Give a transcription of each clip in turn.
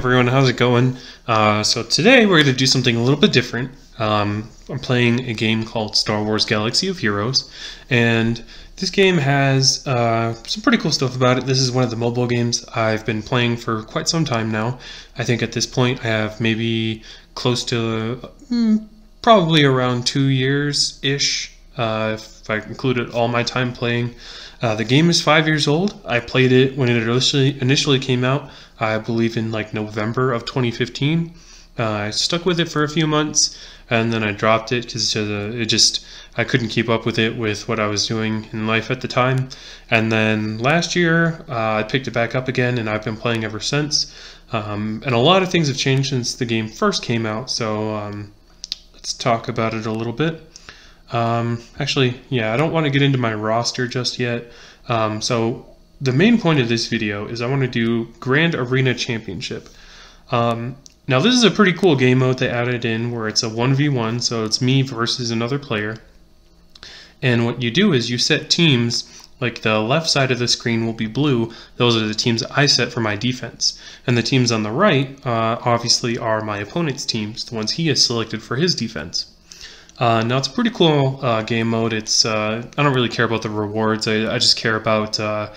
Everyone, how's it going? Uh, so today we're going to do something a little bit different. Um, I'm playing a game called Star Wars Galaxy of Heroes, and this game has uh, some pretty cool stuff about it. This is one of the mobile games I've been playing for quite some time now. I think at this point I have maybe close to mm, probably around two years-ish, uh, if I included all my time playing. Uh, the game is five years old. I played it when it initially initially came out. I believe in like November of 2015. Uh, I stuck with it for a few months, and then I dropped it because uh, it just I couldn't keep up with it with what I was doing in life at the time. And then last year uh, I picked it back up again, and I've been playing ever since. Um, and a lot of things have changed since the game first came out. So um, let's talk about it a little bit. Um, actually, yeah, I don't want to get into my roster just yet. Um, so the main point of this video is I want to do Grand Arena Championship. Um, now this is a pretty cool game mode they added in where it's a 1v1, so it's me versus another player. And what you do is you set teams, like the left side of the screen will be blue, those are the teams I set for my defense. And the teams on the right, uh, obviously, are my opponent's teams, the ones he has selected for his defense. Uh, now it's a pretty cool uh, game mode. It's uh, I don't really care about the rewards. I, I just care about uh,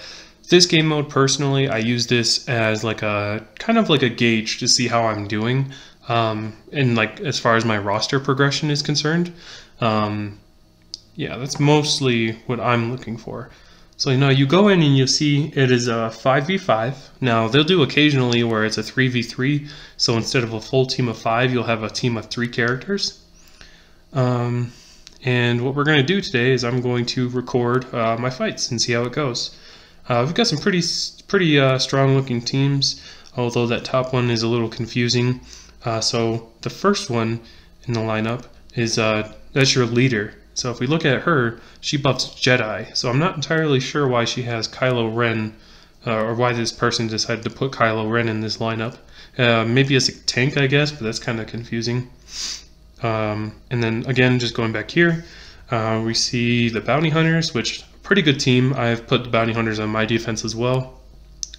this game mode personally. I use this as like a kind of like a gauge to see how I'm doing, um, and like as far as my roster progression is concerned. Um, yeah, that's mostly what I'm looking for. So you know, you go in and you'll see it is a 5v5. Now they'll do occasionally where it's a 3v3. So instead of a full team of five, you'll have a team of three characters. Um, and what we're going to do today is I'm going to record uh, my fights and see how it goes. Uh, we've got some pretty pretty uh, strong looking teams, although that top one is a little confusing. Uh, so the first one in the lineup is uh, that's your leader. So if we look at her, she buffs Jedi. So I'm not entirely sure why she has Kylo Ren, uh, or why this person decided to put Kylo Ren in this lineup. maybe as a tank, I guess, but that's kind of confusing. Um, and then again, just going back here, uh, we see the Bounty Hunters, which pretty good team. I've put the Bounty Hunters on my defense as well.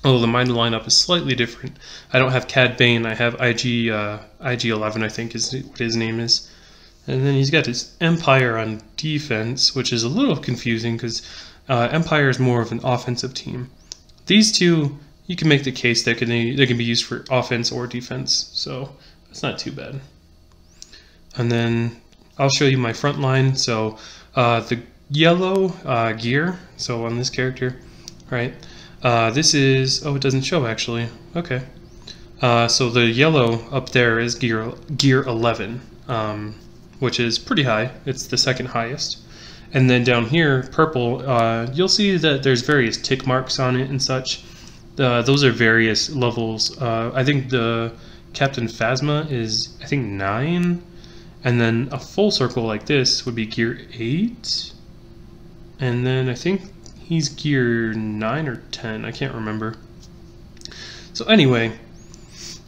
Although the mine lineup is slightly different. I don't have Cad Bane, I have IG uh, IG11, I think is what his name is. And then he's got his Empire on defense, which is a little confusing because uh, Empire is more of an offensive team. These two, you can make the case that can, they can be used for offense or defense, so it's not too bad. And then I'll show you my front line. So uh, the yellow uh, gear, so on this character, right? Uh, this is, oh, it doesn't show actually. Okay. Uh, so the yellow up there is gear gear 11, um, which is pretty high. It's the second highest. And then down here, purple, uh, you'll see that there's various tick marks on it and such. Uh, those are various levels. I think the Captain Phasma is, I think, 9 and then a full circle like this would be gear 8. And then I think he's gear 9 or 10. I can't remember. So anyway,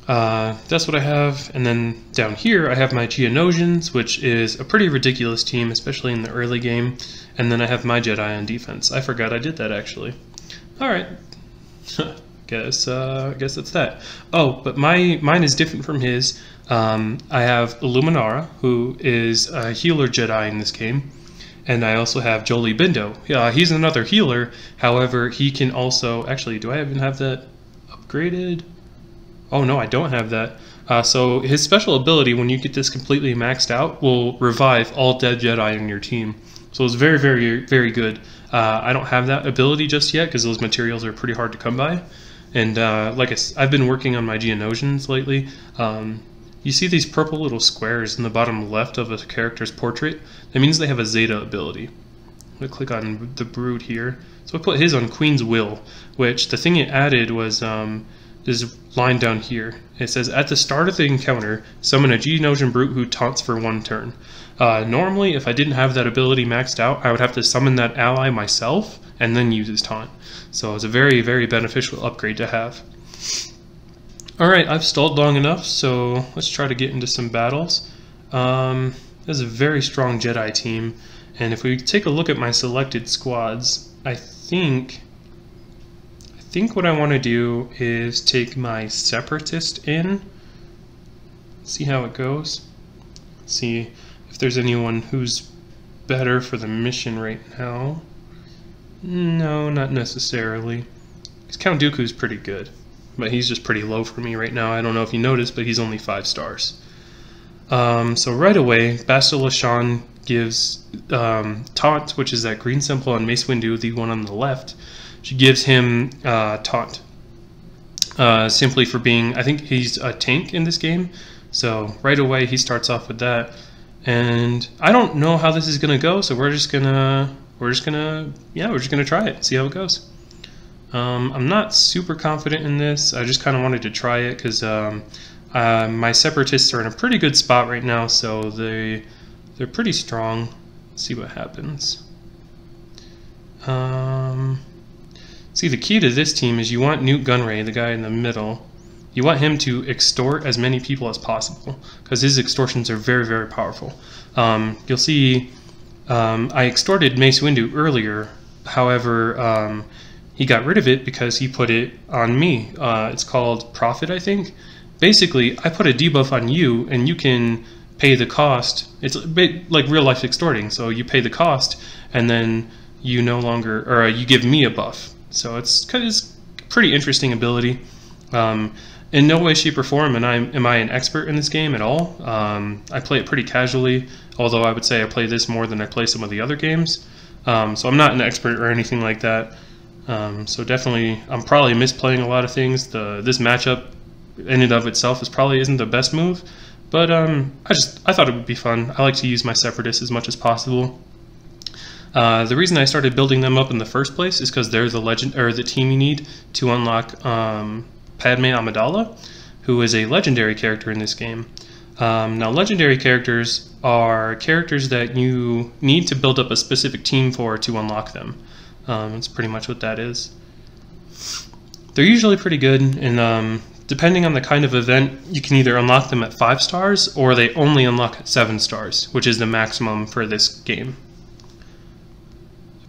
uh, that's what I have. And then down here I have my Geonosians, which is a pretty ridiculous team, especially in the early game. And then I have my Jedi on defense. I forgot I did that actually. Alright. guess uh, I guess that's that. Oh, but my mine is different from his. Um, I have Luminara, who is a healer Jedi in this game, and I also have Jolee Bindo. Uh, he's another healer. However, he can also actually. Do I even have that upgraded? Oh no, I don't have that. Uh, so his special ability, when you get this completely maxed out, will revive all dead Jedi in your team. So it's very, very, very good. Uh, I don't have that ability just yet because those materials are pretty hard to come by. And uh, like I, have been working on my Geonosians lately. Um, you see these purple little squares in the bottom left of a character's portrait? That means they have a Zeta ability. I'm going to click on the Brood here. So I put his on Queen's Will, which the thing it added was um, this line down here. It says, at the start of the encounter, summon a Geonosian Brute who taunts for one turn. Uh, normally, if I didn't have that ability maxed out, I would have to summon that ally myself and then use his taunt. So it's a very, very beneficial upgrade to have. Alright, I've stalled long enough, so let's try to get into some battles. Um, this is a very strong Jedi team, and if we take a look at my selected squads, I think I think what I want to do is take my Separatist in, see how it goes, see if there's anyone who's better for the mission right now. No, not necessarily. Because Count Dooku's pretty good, but he's just pretty low for me right now. I don't know if you noticed, but he's only five stars. Um, so right away, Bastila Shan gives um, Taunt, which is that green symbol on Mace Windu, the one on the left. She gives him uh, Taunt, uh, simply for being, I think he's a tank in this game. So right away, he starts off with that. And I don't know how this is gonna go, so we're just gonna we're just gonna yeah we're just gonna try it, see how it goes. Um, I'm not super confident in this. I just kind of wanted to try it because um, uh, my separatists are in a pretty good spot right now, so they they're pretty strong. Let's see what happens. Um, see, the key to this team is you want Nute Gunray, the guy in the middle. You want him to extort as many people as possible because his extortions are very, very powerful. Um, you'll see um, I extorted Mace Windu earlier. However, um, he got rid of it because he put it on me. Uh, it's called profit, I think. Basically, I put a debuff on you, and you can pay the cost. It's like real life extorting. So you pay the cost, and then you no longer, or uh, you give me a buff. So it's, it's pretty interesting ability. Um, in no way, shape, or form, and I am I an expert in this game at all. Um, I play it pretty casually, although I would say I play this more than I play some of the other games. Um, so I'm not an expert or anything like that. Um, so definitely, I'm probably misplaying a lot of things. The this matchup in and of itself is probably isn't the best move, but um, I just I thought it would be fun. I like to use my separatists as much as possible. Uh, the reason I started building them up in the first place is because they're the legend or the team you need to unlock um, Padme Amidala, who is a legendary character in this game. Um, now, legendary characters are characters that you need to build up a specific team for to unlock them. Um, that's pretty much what that is. They're usually pretty good, and um, depending on the kind of event, you can either unlock them at 5 stars, or they only unlock at 7 stars, which is the maximum for this game.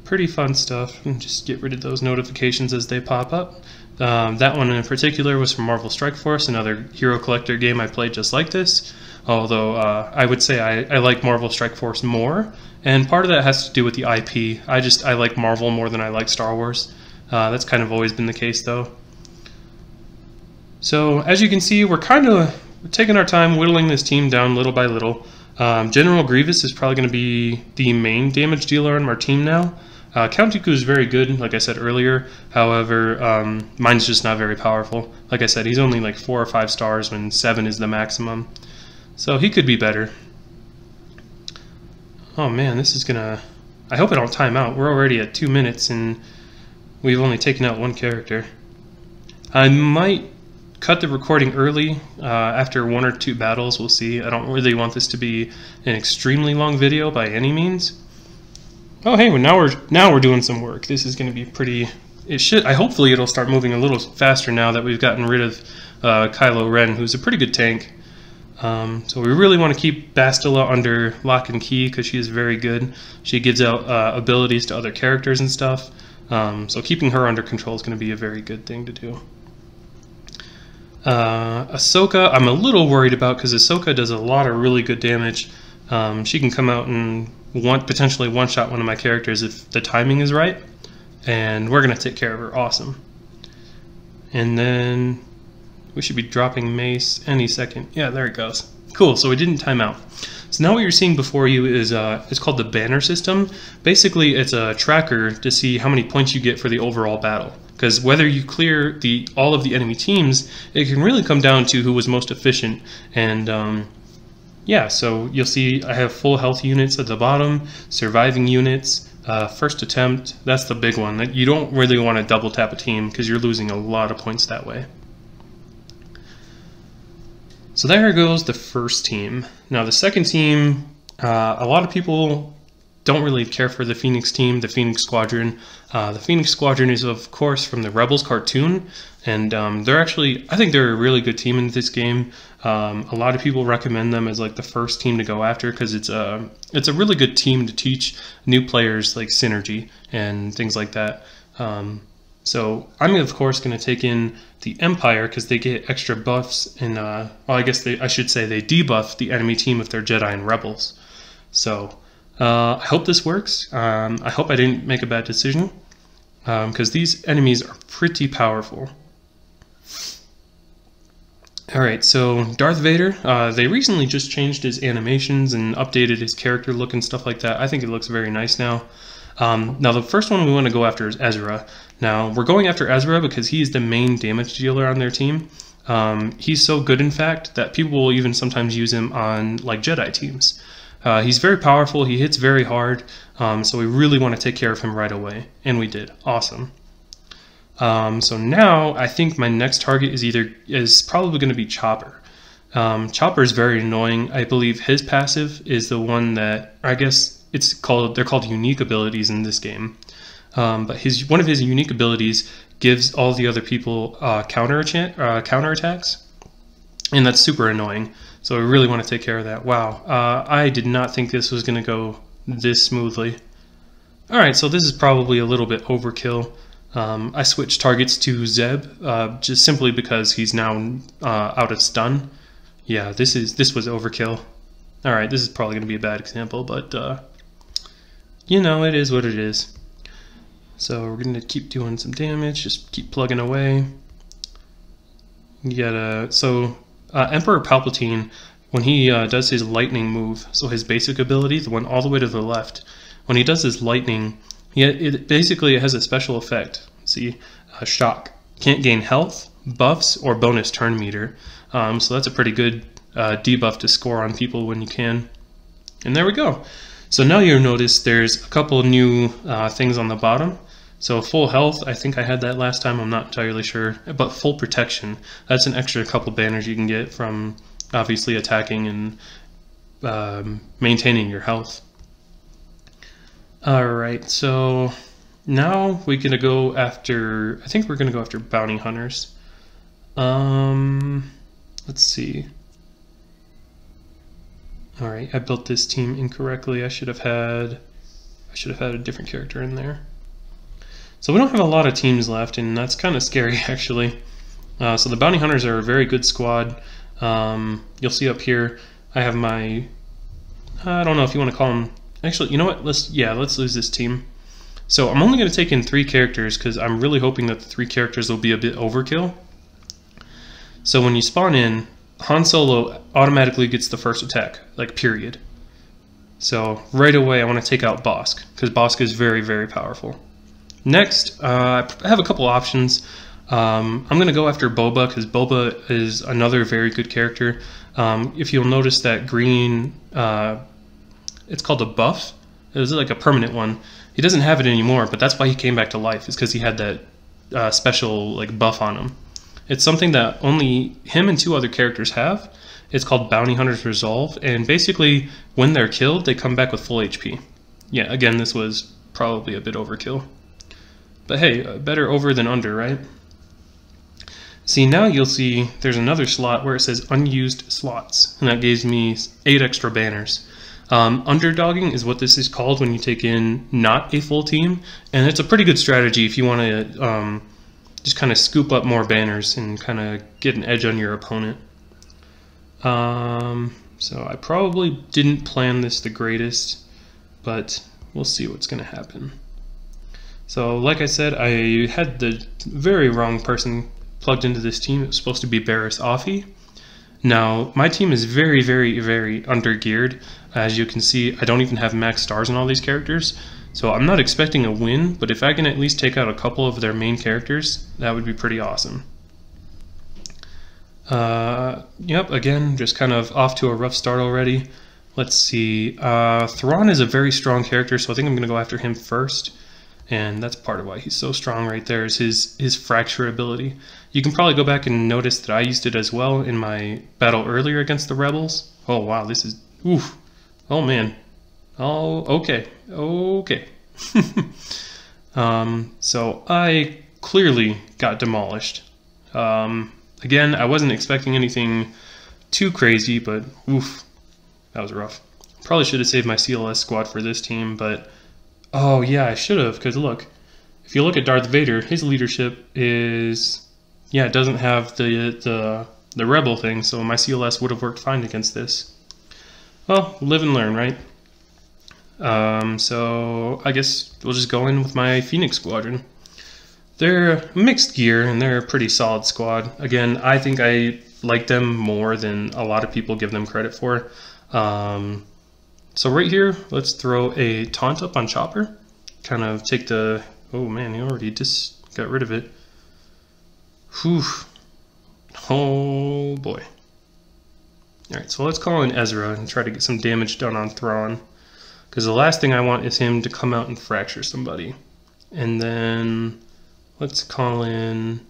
Pretty fun stuff, just get rid of those notifications as they pop up. Um, that one in particular was from Marvel Strike Force, another hero collector game I played just like this. Although uh, I would say I, I like Marvel Strike Force more, and part of that has to do with the IP. I just I like Marvel more than I like Star Wars. Uh, that's kind of always been the case though. So as you can see, we're kind of taking our time whittling this team down little by little. Um, General Grievous is probably going to be the main damage dealer on our team now. Uh, Count Dooku is very good, like I said earlier. However, um, mine's just not very powerful. Like I said, he's only like four or five stars when seven is the maximum. So he could be better. Oh man, this is gonna... I hope it don't time out. We're already at two minutes and we've only taken out one character. I might cut the recording early uh, after one or two battles. We'll see. I don't really want this to be an extremely long video by any means. Oh hey, well now we're now we're doing some work. This is going to be pretty. It should. I hopefully it'll start moving a little faster now that we've gotten rid of uh, Kylo Ren, who's a pretty good tank. Um, so we really want to keep Bastila under lock and key because she is very good. She gives out uh, abilities to other characters and stuff. Um, so keeping her under control is going to be a very good thing to do. Uh, Ahsoka, I'm a little worried about because Ahsoka does a lot of really good damage. Um, she can come out and potentially one shot one of my characters if the timing is right, and we're gonna take care of her. Awesome. And then we should be dropping Mace any second. Yeah, there it goes. Cool. So we didn't time out. So now what you're seeing before you is uh, it's called the banner system. Basically, it's a tracker to see how many points you get for the overall battle. Because whether you clear the all of the enemy teams, it can really come down to who was most efficient. And um, yeah, so you'll see I have full health units at the bottom, surviving units, uh, first attempt. That's the big one. That you don't really want to double tap a team because you're losing a lot of points that way. So there goes the first team. Now the second team, uh, a lot of people don't really care for the Phoenix team, the Phoenix Squadron. Uh, the Phoenix Squadron is, of course, from the Rebels cartoon, and um, they're actually, I think they're a really good team in this game. Um, a lot of people recommend them as like the first team to go after because it's a it's a really good team to teach new players like synergy and things like that. Um, So I'm of course going to take in the Empire because they get extra buffs and uh, well I guess they I should say they debuff the enemy team if they're Jedi and Rebels. So uh, I hope this works. Um, I hope I didn't make a bad decision because um, these enemies are pretty powerful. Alright, so Darth Vader, uh, they recently just changed his animations and updated his character look and stuff like that. I think it looks very nice now. Um, now, the first one we want to go after is Ezra. Now, we're going after Ezra because he's the main damage dealer on their team. Um, he's so good, in fact, that people will even sometimes use him on like Jedi teams. Uh, he's very powerful, he hits very hard, um, so we really want to take care of him right away. And we did. Awesome. Um, so now I think my next target is either is probably going to be Chopper. Um, Chopper is very annoying. I believe his passive is the one that I guess it's called. They're called unique abilities in this game. Um, but his one of his unique abilities gives all the other people uh, counter uh, counter attacks, and that's super annoying. So we really want to take care of that. Wow, uh, I did not think this was going to go this smoothly. All right, so this is probably a little bit overkill. Um, I switched targets to Zeb uh, just simply because he's now uh, out of stun. Yeah, this is this was overkill. All right, this is probably going to be a bad example, but uh, you know it is what it is. So we're going to keep doing some damage, just keep plugging away. You gotta so uh, Emperor Palpatine when he uh, does his lightning move, so his basic ability, the one all the way to the left, when he does his lightning yeah, it basically it has a special effect. See, uh, shock can't gain health, buffs, or bonus turn meter. Um, so that's a pretty good uh, debuff to score on people when you can. And there we go. So now you'll notice there's a couple new uh, things on the bottom. So full health, I think I had that last time, I'm not entirely sure. But full protection, that's an extra couple banners you can get from obviously attacking and um, maintaining your health. Alright, so now we're gonna go after, I think we're gonna go after bounty hunters. Um, let's see. Alright, I built this team incorrectly. I should have had, I should have had a different character in there. So we don't have a lot of teams left, and that's kind of scary, actually. Uh, so the bounty hunters are a very good squad. Um, you'll see up here, I have my, I don't know if you want to call them Actually, you know what? Let's yeah, let's lose this team. So I'm only going to take in three characters because I'm really hoping that the three characters will be a bit overkill. So when you spawn in, Han Solo automatically gets the first attack, like period. So right away I want to take out Bossk because Bossk is very, very powerful. Next, uh, I have a couple options. Um, I'm going to go after Boba because Boba is another very good character. Um, if you'll notice that green uh, it's called a buff. It was like a permanent one. He doesn't have it anymore, but that's why he came back to life. Is because he had that uh, special like buff on him. It's something that only him and two other characters have. It's called Bounty Hunter's Resolve, and basically, when they're killed, they come back with full HP. Yeah, again, this was probably a bit overkill. But hey, better over than under, right? See, now you'll see there's another slot where it says unused slots, and that gives me eight extra banners. Um, underdogging is what this is called when you take in not a full team, and it's a pretty good strategy if you want to um, just kind of scoop up more banners and kind of get an edge on your opponent. Um, so I probably didn't plan this the greatest, but we'll see what's going to happen. So like I said, I had the very wrong person plugged into this team. It was supposed to be Barriss Offee. Now, my team is very, very, very under-geared. As you can see, I don't even have max stars on all these characters. So I'm not expecting a win, but if I can at least take out a couple of their main characters, that would be pretty awesome. Uh, yep, again, just kind of off to a rough start already. Let's see. Uh, Thrawn is a very strong character, so I think I'm going to go after him first and that's part of why he's so strong right there is his his fracture ability. You can probably go back and notice that I used it as well in my battle earlier against the rebels. Oh wow, this is oof. Oh man. Oh okay. Okay. um, so I clearly got demolished. Um, again, I wasn't expecting anything too crazy, but oof, that was rough. Probably should have saved my CLS squad for this team, but Oh yeah, I should have. Cause look, if you look at Darth Vader, his leadership is, yeah, it doesn't have the the the rebel thing, so my CLS would have worked fine against this. Well, live and learn, right? Um, so I guess we'll just go in with my Phoenix Squadron. They're mixed gear and they're a pretty solid squad. Again, I think I like them more than a lot of people give them credit for. Um, so right here, let's throw a taunt up on Chopper. Kind of take the... Oh man, he already just got rid of it. Whew. Oh boy. Alright, so let's call in Ezra and try to get some damage done on Thrawn. Because the last thing I want is him to come out and fracture somebody. And then let's call in...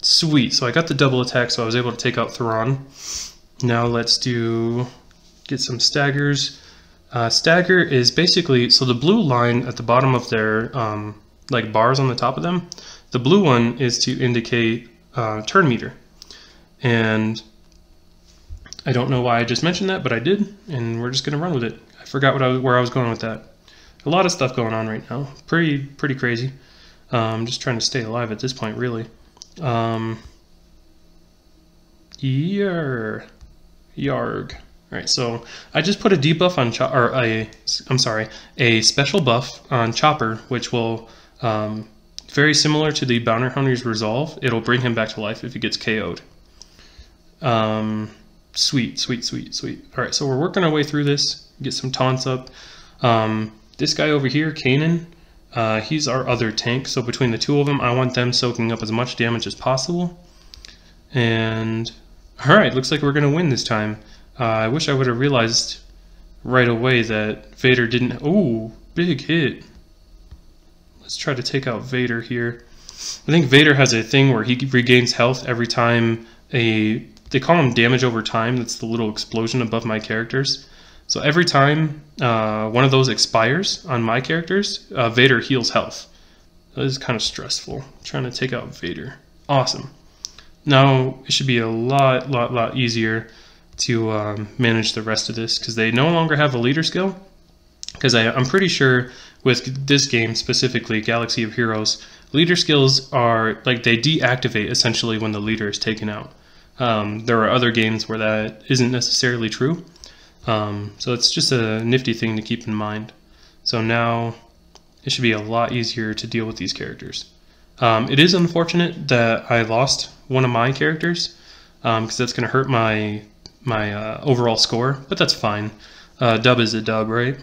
Sweet, so I got the double attack, so I was able to take out Thrawn. Now let's do... get some staggers. Uh, stagger is basically, so the blue line at the bottom of their, um, like bars on the top of them, the blue one is to indicate uh, turn meter. And I don't know why I just mentioned that, but I did, and we're just going to run with it. I forgot what I was, where I was going with that. A lot of stuff going on right now. Pretty, pretty crazy. Um, just trying to stay alive at this point, really. Um, Yarg. Yarg. All right, so I just put a debuff on or a, I'm sorry, a special buff on Chopper, which will, um, very similar to the Bounty Hunter's Resolve, it'll bring him back to life if he gets KO'd. Um, sweet, sweet, sweet, sweet. All right, so we're working our way through this, get some taunts up. Um, this guy over here, Kanan, uh, he's our other tank, so between the two of them, I want them soaking up as much damage as possible. And, all right, looks like we're going to win this time. Uh, I wish I would have realized right away that Vader didn't... Oh, big hit. Let's try to take out Vader here. I think Vader has a thing where he regains health every time a... They call him damage over time. That's the little explosion above my characters. So every time uh, one of those expires on my characters, uh, Vader heals health. That is kind of stressful. I'm trying to take out Vader. Awesome. Now it should be a lot, lot, lot easier to um, manage the rest of this because they no longer have a leader skill. Because I'm pretty sure with this game specifically, Galaxy of Heroes, leader skills are like they deactivate essentially when the leader is taken out. Um, there are other games where that isn't necessarily true. Um, so it's just a nifty thing to keep in mind. So now it should be a lot easier to deal with these characters. Um, it is unfortunate that I lost one of my characters because um, that's going to hurt my my uh, overall score, but that's fine. Uh, dub is a dub, right?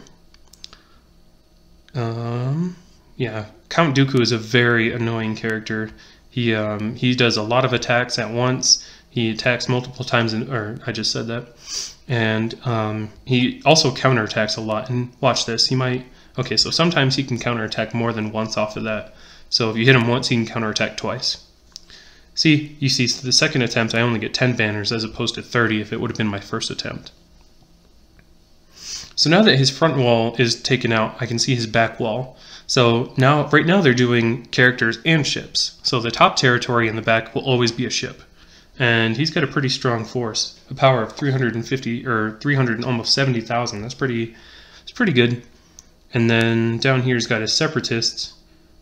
Um, yeah, Count Dooku is a very annoying character. He um, he does a lot of attacks at once. He attacks multiple times, in, or I just said that, and um, he also counterattacks a lot. And watch this, he might. Okay, so sometimes he can counterattack more than once off of that. So if you hit him once, he can counterattack twice. See, you see, the second attempt I only get 10 banners as opposed to 30 if it would have been my first attempt. So now that his front wall is taken out, I can see his back wall. So now, right now they're doing characters and ships. So the top territory in the back will always be a ship. And he's got a pretty strong force, a power of 350 or 300 and almost 70,000. That's pretty, it's pretty good. And then down here he's got his separatists.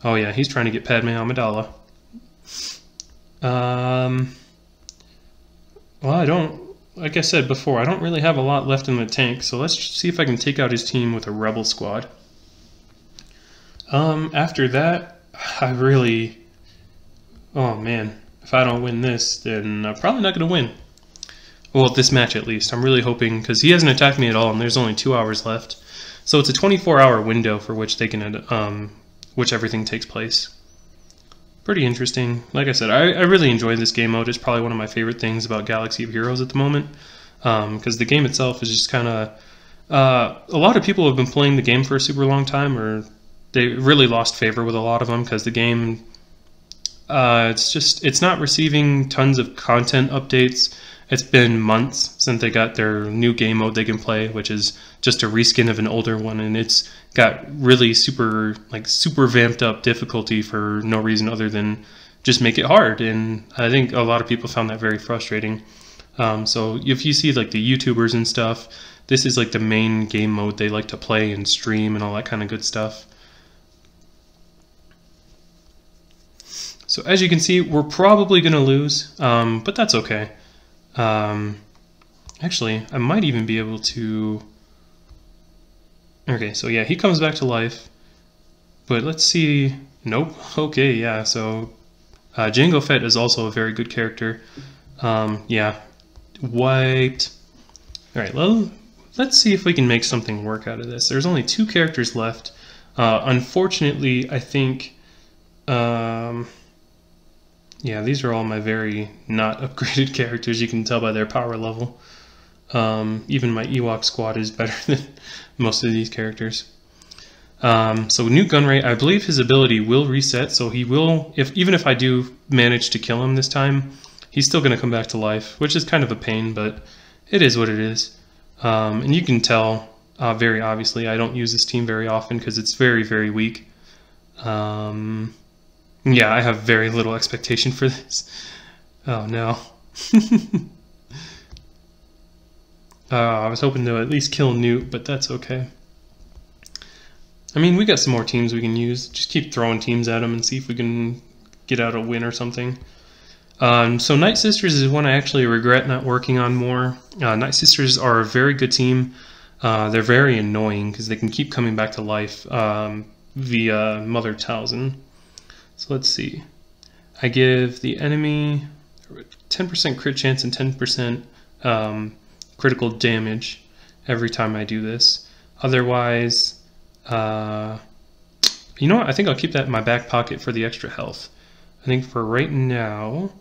Oh yeah, he's trying to get Padme Amidala. Um, well, I don't, like I said before, I don't really have a lot left in the tank, so let's see if I can take out his team with a rebel squad. Um, after that, I really, oh man, if I don't win this, then I'm probably not going to win. Well, this match at least. I'm really hoping, because he hasn't attacked me at all, and there's only two hours left. So it's a 24-hour window for which they can, um, which everything takes place pretty interesting. Like I said, I, I really enjoy this game mode. It's probably one of my favorite things about Galaxy of Heroes at the moment because um, the game itself is just kind of. Uh, a lot of people have been playing the game for a super long time, or they really lost favor with a lot of them because the game. Uh, it's just it's not receiving tons of content updates. It's been months since they got their new game mode they can play, which is just a reskin of an older one, and it's got really super like super vamped up difficulty for no reason other than just make it hard. And I think a lot of people found that very frustrating. Um, so if you see like the YouTubers and stuff, this is like the main game mode they like to play and stream and all that kind of good stuff. So as you can see, we're probably going to lose, um, but that's okay. Um, actually, I might even be able to... Okay, so yeah, he comes back to life. But let's see... Nope. Okay, yeah, so... Uh, Jango Fett is also a very good character. Um, yeah. Wiped. Alright, well, let's see if we can make something work out of this. There's only two characters left. Uh, unfortunately, I think... Um, yeah, these are all my very not upgraded characters. You can tell by their power level. Um, even my Ewok squad is better than most of these characters. Um, so Nute Gunray, I believe his ability will reset, so he will, if even if I do manage to kill him this time, he's still going to come back to life, which is kind of a pain, but it is what it is. Um, and you can tell uh, very obviously I don't use this team very often because it's very, very weak. Um, yeah, I have very little expectation for this. Oh no. uh, I was hoping to at least kill Nute, but that's okay. I mean, we got some more teams we can use. Just keep throwing teams at them and see if we can get out a win or something. Um, so Night Sisters is one I actually regret not working on more. Uh, Night Sisters are a very good team. Uh, they're very annoying because they can keep coming back to life um, via Mother Talzin. So let's see. I give the enemy 10% crit chance and 10% um, critical damage every time I do this. Otherwise, uh, you know what? I think I'll keep that in my back pocket for the extra health. I think for right now,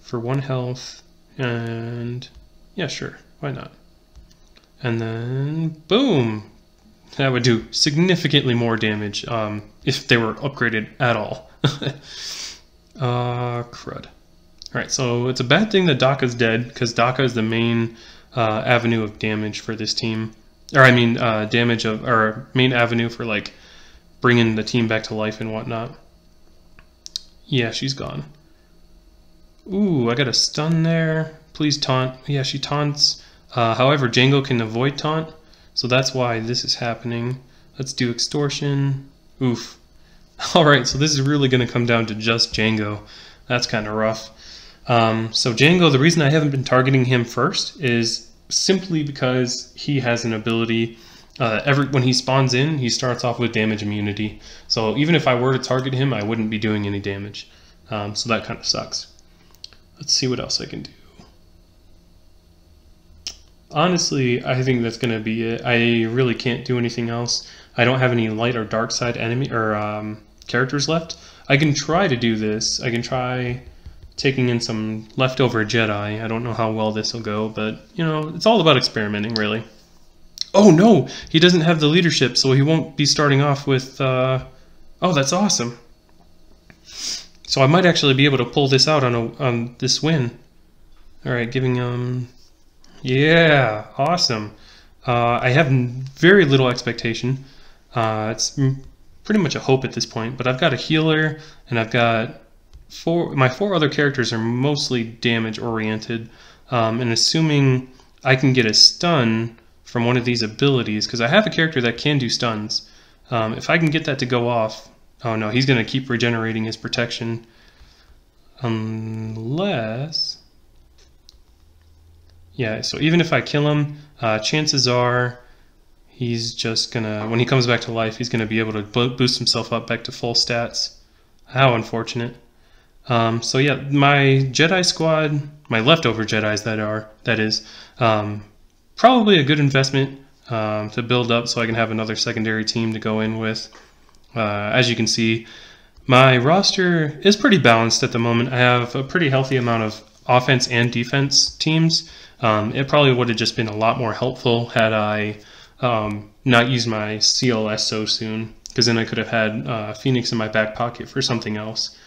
for one health, and yeah, sure, why not? And then, boom! That would do significantly more damage um, if they were upgraded at all. uh, crud. Alright, so it's a bad thing that Daka's dead, because Daka is the main uh, avenue of damage for this team. Or, I mean, uh, damage of, or main avenue for, like, bringing the team back to life and whatnot. Yeah, she's gone. Ooh, I got a stun there. Please taunt. Yeah, she taunts. Uh, however, Jango can avoid taunt, so that's why this is happening. Let's do extortion. Oof. Alright, so this is really going to come down to just Jango. That's kind of rough. Um, so Jango, the reason I haven't been targeting him first is simply because he has an ability. Uh, every when he spawns in, he starts off with damage immunity. So even if I were to target him, I wouldn't be doing any damage. Um, so that kind of sucks. Let's see what else I can do. Honestly, I think that's going to be it. I really can't do anything else. I don't have any light or dark side enemy or um, characters left. I can try to do this. I can try taking in some leftover Jedi. I don't know how well this will go, but you know, it's all about experimenting, really. Oh no, he doesn't have the leadership, so he won't be starting off with. Uh... Oh, that's awesome. So I might actually be able to pull this out on a on this win. All right, giving um, yeah, awesome. Uh, I have very little expectation. Uh, it's pretty much a hope at this point, but I've got a healer and I've got four. My four other characters are mostly damage oriented, um, and assuming I can get a stun from one of these abilities, because I have a character that can do stuns. Um, if I can get that to go off, Oh no, he's going to keep regenerating his protection. Unless... Yeah, so even if I kill him, uh, chances are he's just to... When he comes back to life, he's to be able to boost himself up back to full stats. How unfortunate. Um, so yeah, my Jedi squad, my leftover Jedi's that are, that is, um, probably a good investment um, to build up so I can have another secondary team to go in with. Uh, as you can see, my roster is pretty balanced at the moment. I have a pretty healthy amount of offense and defense teams. Um, it probably would have just been a lot more helpful had I um, not used my CLS so soon, because then I could have had uh, Phoenix in my back pocket for something else.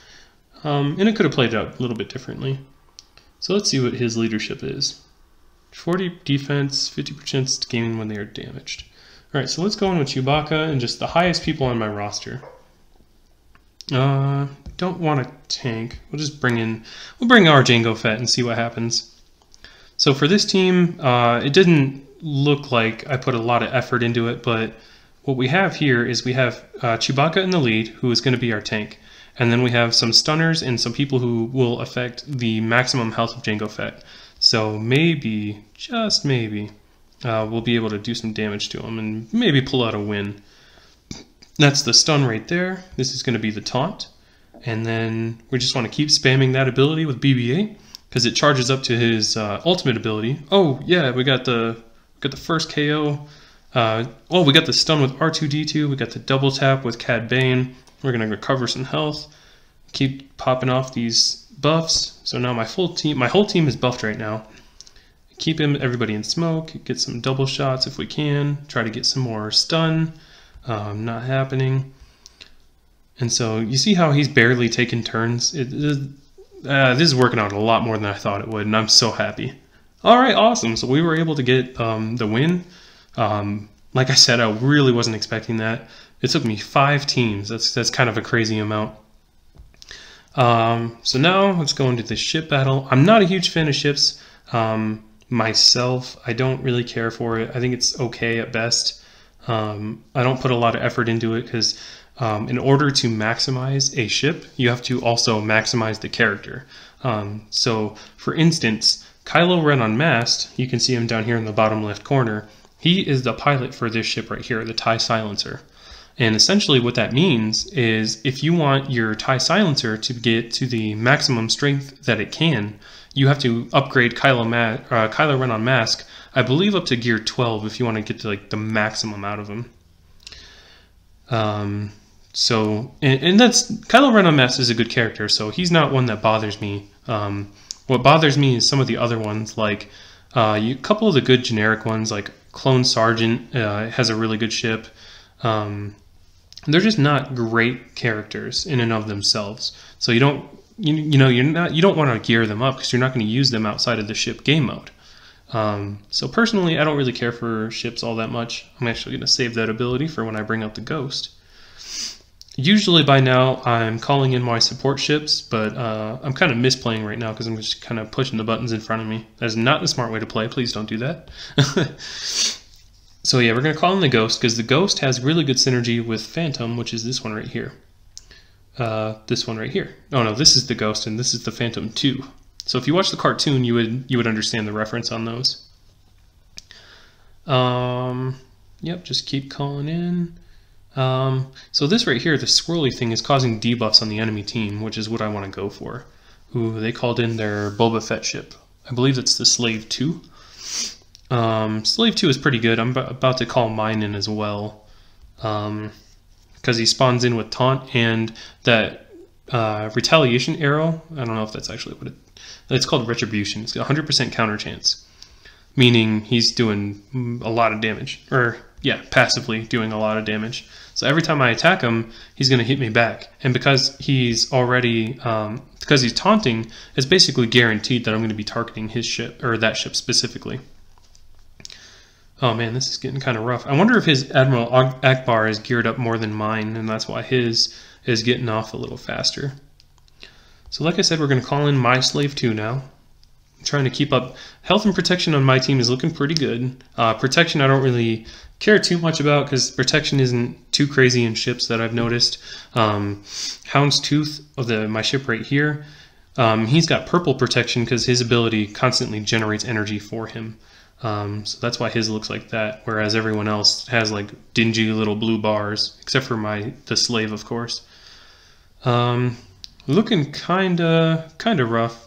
Um, and it could have played out a little bit differently. So let's see what his leadership is. 40 defense, 50% gaming when they are damaged. All right, so let's go in with Chewbacca and just the highest people on my roster. Uh, don't want a tank. We'll just bring in, we'll bring our Jango Fett and see what happens. So for this team, uh, it didn't look like I put a lot of effort into it, but what we have here is we have uh, Chewbacca in the lead, who is going to be our tank. And then we have some stunners and some people who will affect the maximum health of Jango Fett. So maybe, just maybe, uh, we'll be able to do some damage to him and maybe pull out a win. That's the stun right there. This is going to be the taunt. And then we just want to keep spamming that ability with BB-8 because it charges up to his uh, ultimate ability. Oh yeah, we got the got the first KO. Uh, oh, we got the stun with R2D2. We got the double tap with Cad Bane. We're gonna recover some health. Keep popping off these buffs. So now my full team, my whole team is buffed right now. Keep him, everybody in smoke. Get some double shots if we can. Try to get some more stun. Um, not happening. And so you see how he's barely taking turns. It, it, uh, this is working out a lot more than I thought it would, and I'm so happy. All right, awesome. So we were able to get um, the win. Um, like I said, I really wasn't expecting that. It took me five teams. That's that's kind of a crazy amount. Um, so now let's go into the ship battle. I'm not a huge fan of ships um, myself. I don't really care for it. I think it's okay at best. Um, I don't put a lot of effort into it because um, in order to maximize a ship, you have to also maximize the character. Um, so, for instance, Kylo Ren on Mast, you can see him down here in the bottom left corner. He is the pilot for this ship right here, the TIE Silencer. And essentially, what that means is if you want your TIE Silencer to get to the maximum strength that it can, you have to upgrade Kylo, Ma- uh, Kylo Ren on Mask, I believe up to gear 12 if you want to get to like the maximum out of him. Um, so, and, and, that's Kylo Ren on Mask is a good character, so he's not one that bothers me. Um, what bothers me is some of the other ones, like uh, a couple of the good generic ones, like Clone Sergeant uh, has a really good ship. Um, they're just not great characters in and of themselves. So you don't, you, you know, you're not, you don't want to gear them up because you're not going to use them outside of the ship game mode. Um, so personally, I don't really care for ships all that much. I'm actually going to save that ability for when I bring out the Ghost. Usually by now I'm calling in my support ships, but uh, I'm kind of misplaying right now because I'm just kind of pushing the buttons in front of me. That is not the smart way to play. Please don't do that. so yeah, we're going to call in the Ghost because the Ghost has really good synergy with Phantom, which is this one right here. Uh, this one right here. Oh no, this is the Ghost and this is the Phantom 2. So if you watch the cartoon, you would you would understand the reference on those. Um, yep, just keep calling in. Um, so this right here, the swirly thing, is causing debuffs on the enemy team, which is what I want to go for. Ooh, they called in their Boba Fett ship. I believe that's the Slave 2. Um, Slave 2 is pretty good. I'm about to call mine in as well. Because um, he spawns in with Taunt and that uh, Retaliation arrow. I don't know if that's actually what it... It's called Retribution. It's got 100% counter chance. Meaning he's doing a lot of damage. Or, yeah, passively doing a lot of damage. So every time I attack him, he's going to hit me back. And because he's already, um, because he's taunting, it's basically guaranteed that I'm going to be targeting his ship, or that ship specifically. Oh man, this is getting kind of rough. I wonder if his Admiral Ackbar is geared up more than mine, and that's why his is getting off a little faster. So like I said, we're going to call in my Slave 2 now trying to keep up. Health and protection on my team is looking pretty good. Uh, protection I don't really care too much about because protection isn't too crazy in ships that I've noticed. Um, Hound's Tooth of the my ship right here, um, he's got purple protection because his ability constantly generates energy for him. Um, so that's why his looks like that, whereas everyone else has like dingy little blue bars, except for my the slave, of course. Um, looking kinda kinda rough.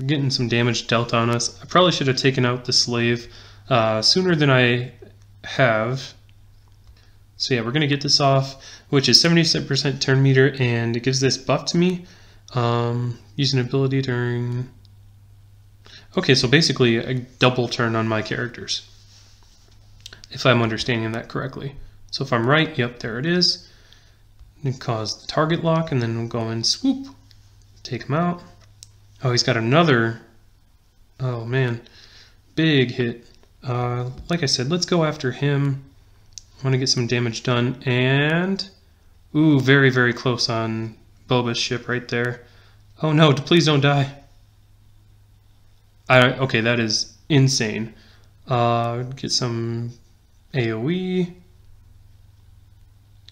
We're getting some damage dealt on us. I probably should have taken out the slave uh, sooner than I have. So yeah, we're going to get this off, which is 77% turn meter, and it gives this buff to me. Um, use an ability during... Okay, so basically a double turn on my characters. If I'm understanding that correctly. So if I'm right, yep, there it is. And cause the target lock, and then we'll go and swoop. Take him out. Oh, he's got another. Oh, man. Big hit. Uh, like I said, let's go after him. I want to get some damage done. And... Ooh, very, very close on Boba's ship right there. Oh, no. Please don't die. I, okay, that is insane. Uh, get some AoE.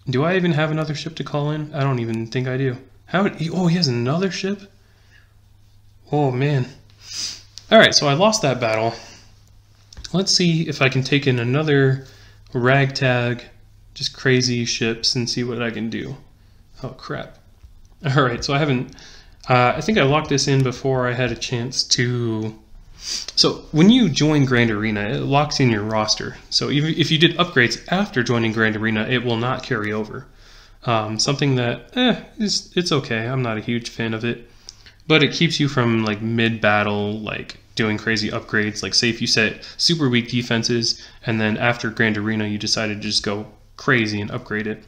Do I even have another ship to call in? I don't even think I do. How? Oh, he has another ship. Oh man. All right, so I lost that battle. Let's see if I can take in another ragtag, just crazy ships and see what I can do. Oh crap. All right, so I haven't. Uh, I think I locked this in before I had a chance to. So when you join Grand Arena, it locks in your roster. So even if you did upgrades after joining Grand Arena, it will not carry over. Um, something that, eh, is, it's okay. I'm not a huge fan of it, but it keeps you from like mid battle, like doing crazy upgrades. Like say if you set super weak defenses, and then after Grand Arena you decided to just go crazy and upgrade it.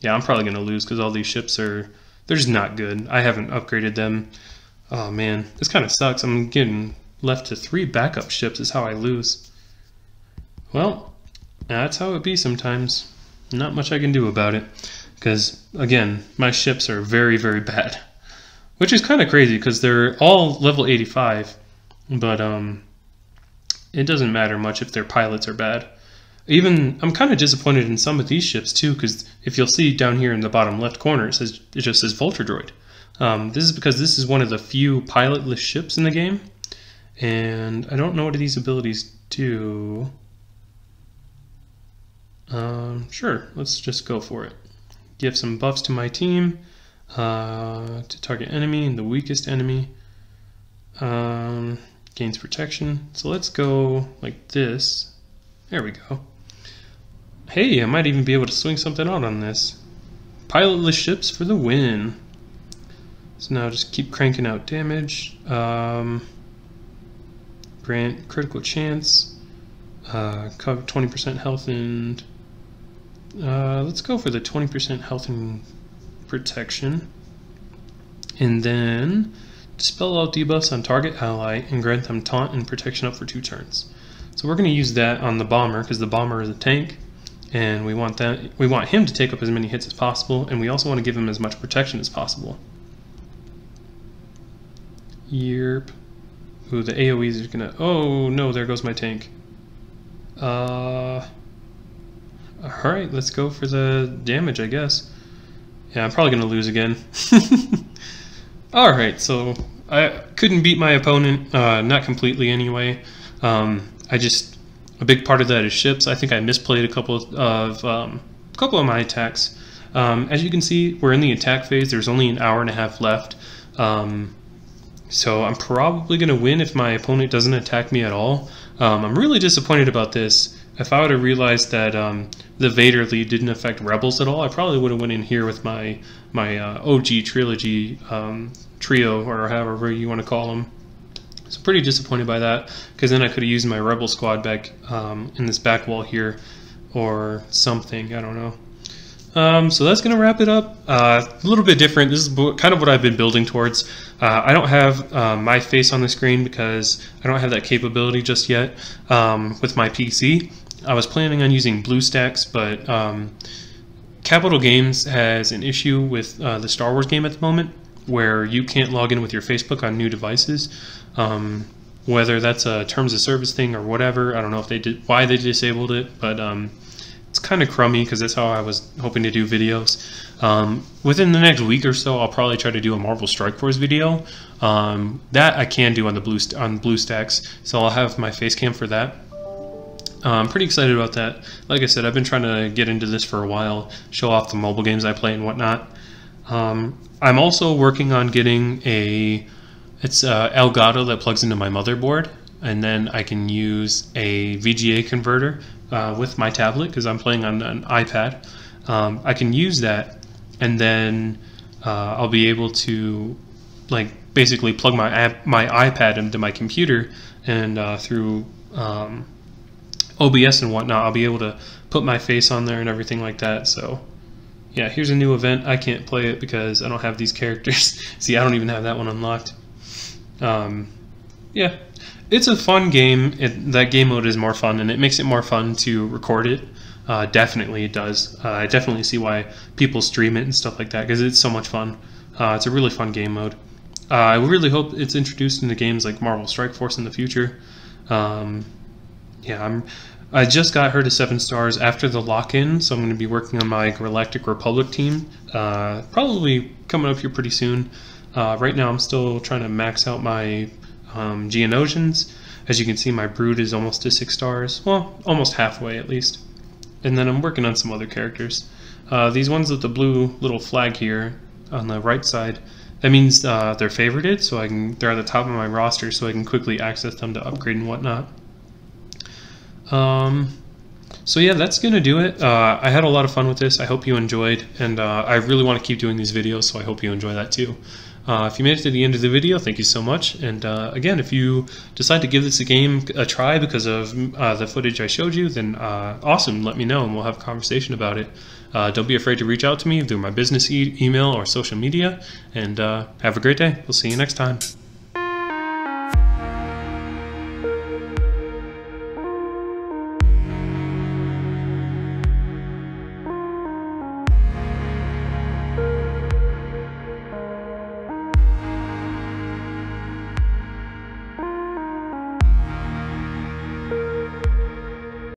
Yeah, I'm probably gonna lose because all these ships are they're just not good. I haven't upgraded them. Oh man, this kind of sucks. I'm getting left to three backup ships is how I lose. Well, that's how it be sometimes. Not much I can do about it. Because, again, my ships are very, very bad. Which is kind of crazy because they're all level 85. But um, it doesn't matter much if their pilots are bad. Even, I'm kind of disappointed in some of these ships too, because if you'll see down here in the bottom left corner, it says it just says Vulture Droid. Um, this is because this is one of the few pilotless ships in the game, and I don't know what these abilities do. Um, sure, let's just go for it. Give some buffs to my team uh, to target enemy and the weakest enemy. Um, gains protection. So let's go like this. There we go. Hey, I might even be able to swing something out on this. Pilotless ships for the win. So now just keep cranking out damage. Um, grant critical chance. Uh, cover 20% health and uh, let's go for the 20% health and protection. And then dispel all debuffs on target ally and grant them taunt and protection up for two turns. So we're going to use that on the bomber because the bomber is a tank and we want that we want him to take up as many hits as possible and we also want to give him as much protection as possible. Yerp. Ooh, the AoEs are gonna oh no, there goes my tank. Uh Alright, let's go for the damage, I guess. Yeah, I'm probably gonna lose again. Alright, so I couldn't beat my opponent, uh, not completely anyway. Um, I just a big part of that is ships. I think I misplayed a couple of um, a couple of my attacks. Um, as you can see, we're in the attack phase. There's only an hour and a half left. Um, so I'm probably going to win if my opponent doesn't attack me at all. Um, I'm really disappointed about this. If I would have realized that um, the Vader lead didn't affect Rebels at all, I probably would have went in here with my my uh, OG trilogy um, trio or however you want to call them. So pretty disappointed by that because then I could have used my Rebel squad back um, in this back wall here or something. I don't know. Um, so that's going to wrap it up. Uh, a little bit different. This is kind of what I've been building towards. Uh, I don't have uh, my face on the screen because I don't have that capability just yet um, with my PC. I was planning on using BlueStacks, but um, Capital Games has an issue with uh, the Star Wars game at the moment where you can't log in with your Facebook on new devices. Um, whether that's a terms of service thing or whatever, I don't know if they did why they disabled it, but um, it's kind of crummy because that's how I was hoping to do videos. Um, within the next week or so, I'll probably try to do a Marvel Strike Force video. Um, that I can do on the blue on BlueStacks, so I'll have my face cam for that. Uh, I'm pretty excited about that. Like I said, I've been trying to get into this for a while, show off the mobile games I play and whatnot. Um, I'm also working on getting a it's uh, Elgato that plugs into my motherboard, and then I can use a VGA converter uh, with my tablet because I'm playing on an iPad. Um, I can use that, and then uh, I'll be able to like basically plug my my iPad into my computer, and uh, through um, OBS and whatnot, I'll be able to put my face on there and everything like that. So, yeah, here's a new event. I can't play it because I don't have these characters. See, I don't even have that one unlocked. Um, yeah, it's a fun game. It, that game mode is more fun, and it makes it more fun to record it. Uh, definitely, it does. Uh, I definitely see why people stream it and stuff like that because it's so much fun. Uh, it's a really fun game mode. Uh, I really hope it's introduced into games like Marvel Strike Force in the future. Um, yeah, I'm I just got her to seven stars after the lock-in, so I'm going to be working on my Galactic Republic team. Uh, probably coming up here pretty soon. Uh, right now, I'm still trying to max out my um, Geonosians. As you can see, my Brood is almost to six stars. Well, almost halfway at least. And then I'm working on some other characters. Uh, these ones with the blue little flag here on the right side, that means uh, they're favorited, so I can they're at the top of my roster, so I can quickly access them to upgrade and whatnot. Um, so yeah, that's gonna do it. Uh, I had a lot of fun with this. I hope you enjoyed, and uh, I really want to keep doing these videos, so I hope you enjoy that too. Uh, if you made it to the end of the video, thank you so much. And uh, again, if you decide to give this a game a try because of uh, the footage I showed you, then uh, awesome, let me know and we'll have a conversation about it. Uh, don't be afraid to reach out to me through my business e email or social media. And uh, have a great day. We'll see you next time.